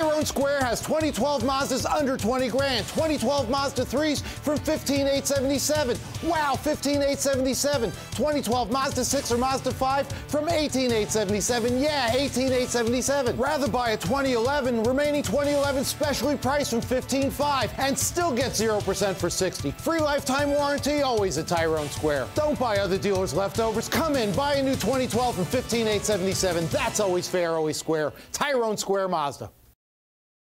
Tyrone Square has 2012 Mazdas under 20 grand. 2012 Mazda 3s from 15,877. Wow, 15,877. 2012 Mazda 6 or Mazda 5 from 18,877. Yeah, 18,877. Rather buy a 2011 remaining 2011 specially priced from 15.5 and still get 0% for 60. Free lifetime warranty always at Tyrone Square. Don't buy other dealers' leftovers. Come in, buy a new 2012 from 15,877. That's always fair, always square. Tyrone Square Mazda.